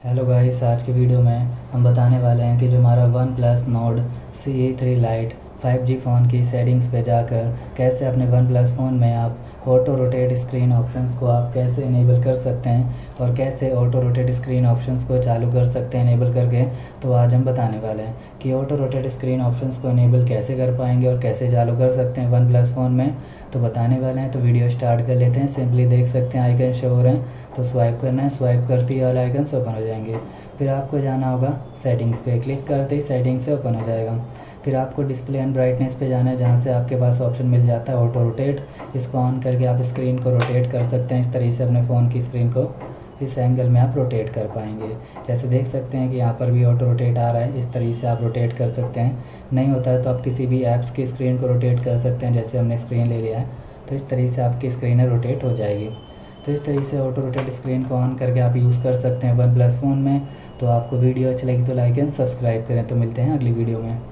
Hello guys आज के video में हम बताने वाले हैं कि जो हमारा OnePlus Nord C E three Lite five G phone की सेटिंग्स पे जाकर कैसे अपने वन प्लस फ़ोन में आप ऑटो रोटेट स्क्रीन ऑप्शंस को आप कैसे इनेबल कर सकते हैं और कैसे ऑटो रोटेट स्क्रीन ऑप्शंस को चालू कर सकते हैं इनेबल करके तो आज हम बताने वाले हैं कि ऑटो रोटेट स्क्रीन ऑप्शंस को इनेबल कैसे कर पाएँगे और कैसे चालू कर सकते हैं वन प्लस फ़ोन में। तो बताने वाले हैं तो वीडियो स्टार्ट कर लेते हैं। सिंपली देख सकते हैं आइकन शो हो रहे हैं। तो स्वाइप करना है। स्वाइप करते ही वाले आइकन ओपन हो जाएँगे। फिर आपको जाना होगा सेटिंग्स पे। क्लिक करते ही सेटिंग से ओपन हो जाएगा। फिर आपको डिस्प्ले एंड ब्राइटनेस पे जाना है, जहाँ से आपके पास ऑप्शन मिल जाता है ऑटो रोटेट इसको ऑन करके आप स्क्रीन को रोटेट कर सकते हैं। इस तरीके से अपने फ़ोन की स्क्रीन को इस एंगल में आप रोटेट कर पाएँगे। जैसे देख सकते हैं कि यहाँ पर भी ऑटो रोटेट आ रहा है। इस तरीके से आप रोटेट कर सकते हैं। नहीं होता है तो आप किसी भी ऐप्स की स्क्रीन को रोटेट कर सकते हैं, जैसे हमने स्क्रीन ले लिया है। तो इस तरीके से आपकी स्क्रीन रोटेट हो जाएगी। तो इस तरीके से ऑटो रोटेट स्क्रीन को ऑन करके आप यूज़ कर सकते हैं। वन प्लस फ़ोन में। तो आपको वीडियो अच्छी लगी तो लाइक एंड सब्सक्राइब करें। तो मिलते हैं अगली वीडियो में।